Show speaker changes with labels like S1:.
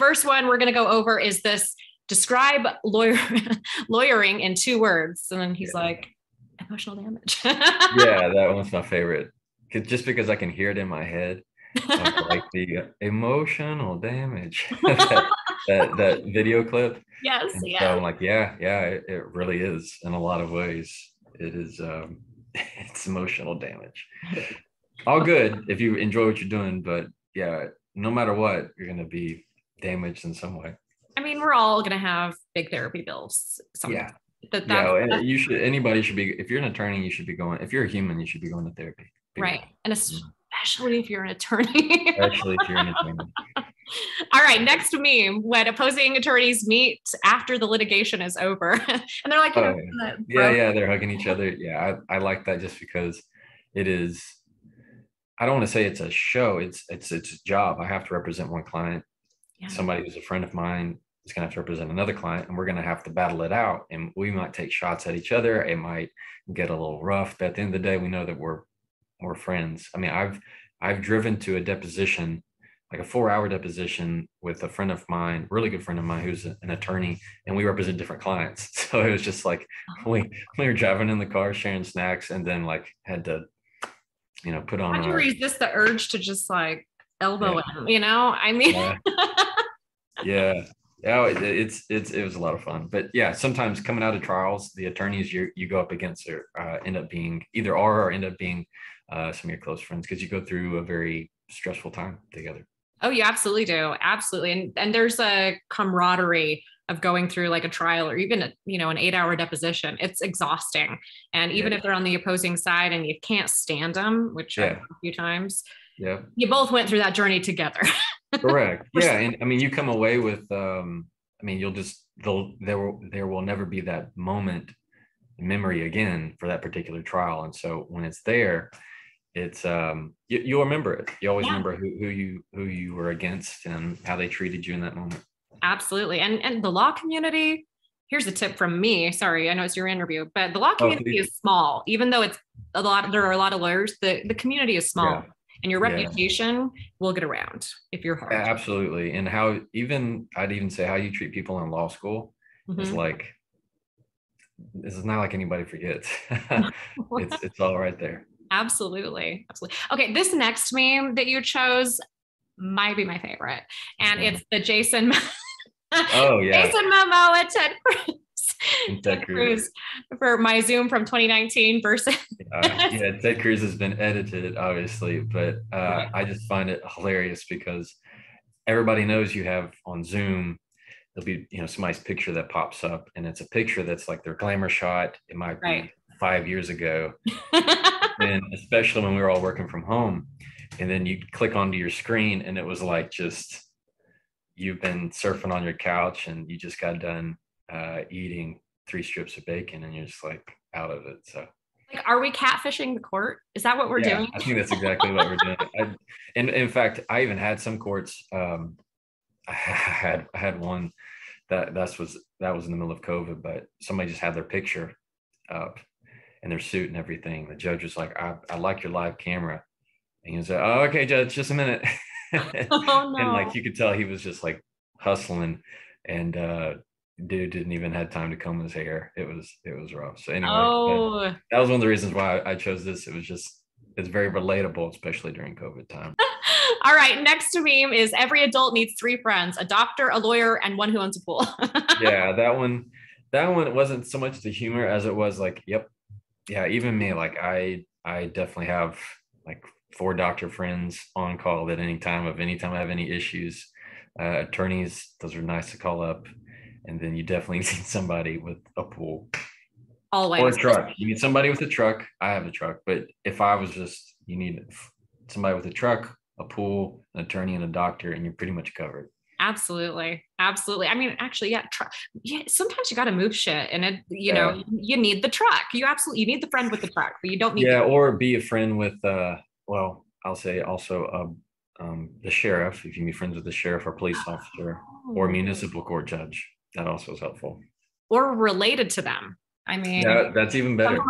S1: first one we're going to go over is this describe lawyer lawyering in two words. And then he's yeah. like, emotional damage.
S2: yeah, that one's my favorite. Just because I can hear it in my head. like the emotional damage that, that, that video clip
S1: yes
S2: and
S1: yeah
S2: so i'm like yeah yeah it, it, really is in a lot of ways it is um it's emotional damage all good if you enjoy what you're doing but yeah no matter what you're going to be damaged in some way
S1: I mean, we're all going to have big therapy bills.
S2: Yeah. That, yeah. You should, anybody should be, if you're an attorney, you should be going, if you're a human, you should be going to therapy.
S1: Right. And especially if you're an attorney.
S2: especially if you're an attorney.
S1: All right, next meme when opposing attorneys meet after the litigation is over, and they're like, oh,
S2: yeah. yeah, yeah, they're hugging each other. Yeah, I, I like that just because it is. I don't want to say it's a show. It's it's it's a job. I have to represent one client. Yeah. Somebody who's a friend of mine is going to have to represent another client and we're going to have to battle it out and we might take shots at each other it might get a little rough but at the end of the day we know that we're we're friends i mean i've i've driven to a deposition like a four hour deposition with a friend of mine really good friend of mine who's an attorney and we represent different clients so it was just like uh-huh. we we were driving in the car sharing snacks and then like had to you know put on
S1: how do you resist the urge to just like elbow yeah. him you know i mean
S2: yeah. yeah yeah, it, it's it's it was a lot of fun. But yeah, sometimes coming out of trials, the attorneys you you go up against are, uh, end up being either are or end up being uh, some of your close friends because you go through a very stressful time together.
S1: Oh, you absolutely do, absolutely, and and there's a camaraderie of going through like a trial or even a, you know an eight hour deposition it's exhausting and even yeah. if they're on the opposing side and you can't stand them which yeah. a few times
S2: yeah
S1: you both went through that journey together
S2: Correct. yeah, and I mean, you come away with, um, I mean, you'll just there will there will never be that moment memory again for that particular trial, and so when it's there, it's um you, you'll remember it. You always yeah. remember who who you who you were against and how they treated you in that moment.
S1: Absolutely, and and the law community. Here's a tip from me. Sorry, I know it's your interview, but the law oh, community oh, is small. Even though it's a lot, there are a lot of lawyers. The the community is small. Yeah and your reputation yeah. will get around if you're hard.
S2: Absolutely. And how even I'd even say how you treat people in law school mm-hmm. is like this is not like anybody forgets. it's it's all right there.
S1: Absolutely. Absolutely. Okay, this next meme that you chose might be my favorite. And it's the Jason
S2: Oh yeah.
S1: Jason Momoa Ted. Ted Cruz for my Zoom from 2019 versus.
S2: uh, yeah, Ted Cruz has been edited, obviously, but uh, I just find it hilarious because everybody knows you have on Zoom. There'll be you know somebody's picture that pops up, and it's a picture that's like their glamour shot. It might right. be five years ago, and especially when we were all working from home, and then you click onto your screen, and it was like just you've been surfing on your couch and you just got done uh, eating three strips of bacon and you're just like out of it. So,
S1: like, are we catfishing the court? Is that what we're yeah, doing?
S2: I think that's exactly what we're doing. I, and in fact, I even had some courts. Um, I had I had one that that was that was in the middle of COVID, but somebody just had their picture up and their suit and everything. The judge was like, "I, I like your live camera," and he was like, "Oh, okay, judge, just a minute." oh, no. And like you could tell, he was just like hustling, and uh, dude didn't even have time to comb his hair. It was it was rough. So anyway, oh. that, that was one of the reasons why I chose this. It was just it's very relatable, especially during COVID time.
S1: All right, next meme is every adult needs three friends: a doctor, a lawyer, and one who owns a pool.
S2: yeah, that one. That one wasn't so much the humor as it was like, yep, yeah. Even me, like I, I definitely have like four doctor friends on call at any time of any time I have any issues. Uh, attorneys, those are nice to call up and then you definitely need somebody with a pool.
S1: Always.
S2: Or a truck. You need somebody with a truck. I have a truck, but if I was just, you need somebody with a truck, a pool, an attorney, and a doctor, and you're pretty much covered.
S1: Absolutely, absolutely. I mean, actually, yeah. Tr- yeah sometimes you got to move shit, and it, you yeah. know, you need the truck. You absolutely, you need the friend with the truck, but you don't need.
S2: Yeah, the- or be a friend with. uh Well, I'll say also uh, um, the sheriff. If you can be friends with the sheriff or police officer oh. or municipal court judge that also is helpful.
S1: Or related to them. I mean,
S2: yeah, that's even better.